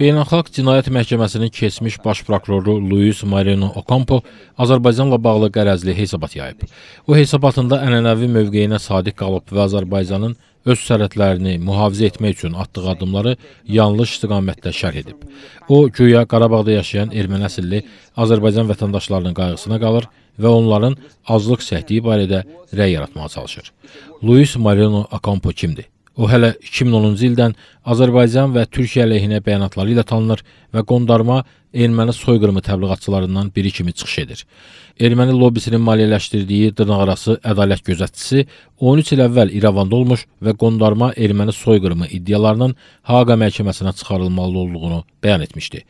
Beynəlxalq Cinayət Məhkəməsinin keçmiş baş prokuroru Luis Mariano Ocampo Azərbaycanla bağlı qərəzli hesabat yayıb. O hesabatında ənənəvi mövqeyinə sadiq qalıb və Azərbaycanın öz sərhədlərini mühafizə etmək üçün atdığı addımları yanlış istiqamətdə şərh edib. O, güya Qarabağda yaşayan erməni əsilli Azərbaycan vətəndaşlarının qayğısına qalır və onların azlıq çəkdiyi barədə rəy yaratmağa çalışır. Luis Mariano Ocampo kimdir? O hələ 2010-cu ildən Azərbaycan və Türkiyə əleyhinə bəyanatları ilə tanınır və qondarma erməni soyqırımı təbliğatçılarından biri kimi çıxış edir. Erməni lobbisinin maliyyələşdirdiyi dırnaqarası ədalət gözətçisi 13 il əvvəl İrəvanda olmuş və qondarma erməni soyqırımı iddialarının Haqa məhkəməsinə çıxarılmalı olduğunu bəyan etmişdi.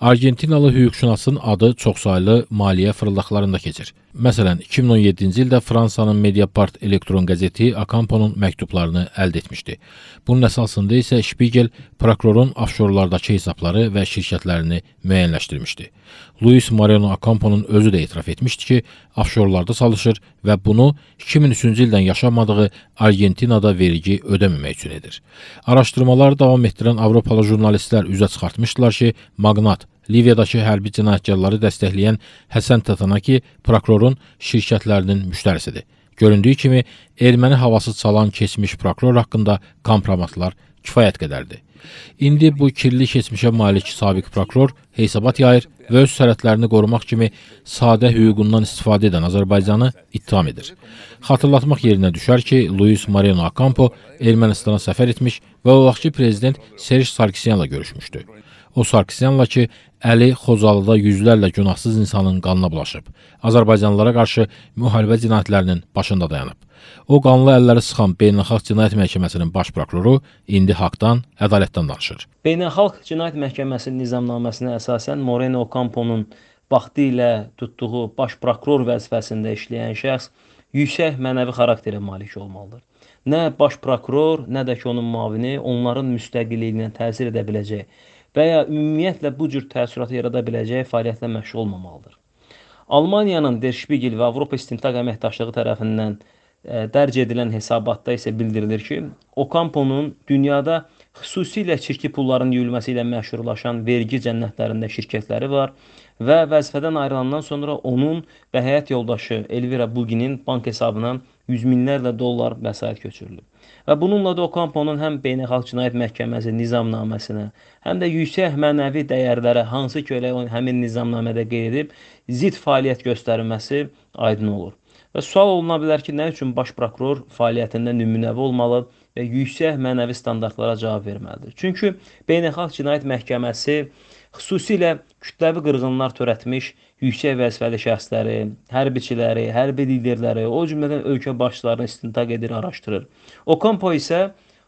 Argentinalı hüquqşünasın adı çoxsaylı maliyyə fırıldaqlarında keçir. Məsələn, 2017-ci ildə Fransanın Mediapart elektron qəzeti Akampo'nun məktublarını əldə etmişdi. Bunun əsasında isə Spiegel prokurorun afşorlardakı hesabları və şirkətlərini müəyyənləşdirmişdi. Luis Mariano Acampo'nun özü də etiraf etmişdi ki, afşorlarda çalışır və bunu 2003-cü ildən yaşamadığı Argentinada vergi ödəməmək üçün edir. Araşdırmalar davam etdirən Avropalı jurnalistlər üzə çıxartmışdılar ki, Magnat Liviyadakı hərbi cinayətkarları dəstəkləyən Həsən Tatanaki prokurorun şirkətlərinin müştərisidir. Göründüyü kimi erməni havası çalan keçmiş prokuror haqqında kompromatlar kifayət qədərdir. İndi bu kirli keçmişə malik sabiq prokuror hesabat yayır və öz sərhədlərini qorumaq kimi sadə hüququndan istifadə edən Azərbaycanı ittiham edir. Xatırlatmaq yerinə düşər ki, Luis Mariano Acampo Ermənistana səfər etmiş və o vaxtki prezident Serj Sarkisyanla görüşmüşdü. O Sarkisyanla ki, Əli Xozalıda yüzlərlə günahsız insanın qanına bulaşıb. Azərbaycanlılara qarşı müharibə cinayətlərinin başında dayanıb. O qanlı əlləri sıxan Beynəlxalq Cinayət Məhkəməsinin baş prokuroru indi haqdan, ədalətdən danışır. Beynəlxalq Cinayət Məhkəməsinin nizamnaməsinə əsasən Moreno Ocampo'nun vaxtı ilə tutduğu baş prokuror vəzifəsində işləyən şəxs yüksək mənəvi xarakterə malik olmalıdır. Nə baş prokuror, nə də ki onun müavini onların müstəqilliyinə təsir edə biləcək və ya ümumiyyətlə bu cür təəssüratı yarada biləcək fəaliyyətlə məşğul olmamalıdır. Almaniyanın Der Spiegel və Avropa İstintaq Əməkdaşlığı tərəfindən dərc edilən hesabatda isə bildirilir ki, Ocampo'nun dünyada xüsusilə çirki pulların yuyulması ilə məşhurlaşan vergi cənnətlərində şirkətləri var və vəzifədən ayrılandan sonra onun və həyat yoldaşı Elvira Buginin bank hesabına yüz minlərlə dollar vəsait köçürülüb. Və bununla da Ocampo'nun həm Beynəlxalq Cinayət Məhkəməsi nizamnaməsinə, həm də yüksək mənəvi dəyərlərə, hansı ki elə həmin nizamnamədə qeyd edib, zid fəaliyyət göstərilməsi aydın olur. Və sual oluna bilər ki, nə üçün baş prokuror fəaliyyətində nümunəvi olmalı və yüksək mənəvi standartlara cavab verməlidir? Çünki Beynəlxalq Cinayət Məhkəməsi xüsusilə kütləvi qırğınlar törətmiş yüksək vəzifəli şəxsləri, hərbiçiləri, hərbi liderləri, o cümlədən ölkə başçılarını istintaq edir, araşdırır. Okampo isə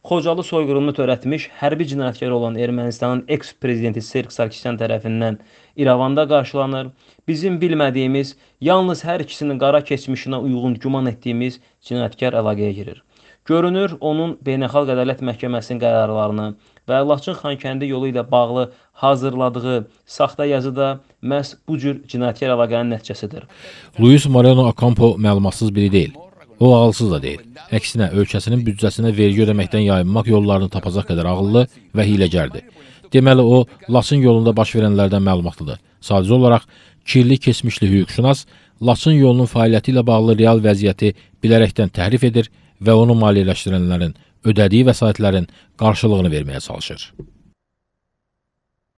Xocalı soyqırımını törətmiş hərbi cinayətkar olan Ermənistanın eks-prezidenti Serg Sarkisyan tərəfindən İrəvanda qarşılanır. Bizim bilmədiyimiz, yalnız hər ikisinin qara keçmişinə uyğun güman etdiyimiz cinayətkar əlaqəyə girir. Görünür, onun Beynəlxalq Ədalət Məhkəməsinin qərarlarını və Laçın Xankəndi yolu ilə bağlı hazırladığı saxta yazı da məhz bu cür cinayətkar əlaqənin nəticəsidir. Luis Moreno Ocampo məlumatsız biri deyil. O ağılsız da deyil. Əksinə, ölkəsinin büdcəsinə vergi ödəməkdən yayınmaq yollarını tapacaq qədər ağıllı və hiləgərdir. Deməli, o, Laçın yolunda baş verənlərdən məlumatlıdır. Sadəcə olaraq, kirli keçmişli hüquqşünas Laçın yolunun fəaliyyəti ilə bağlı real vəziyyəti bilərəkdən təhrif edir və onu maliyyələşdirənlərin ödədiyi vəsaitlərin qarşılığını verməyə çalışır.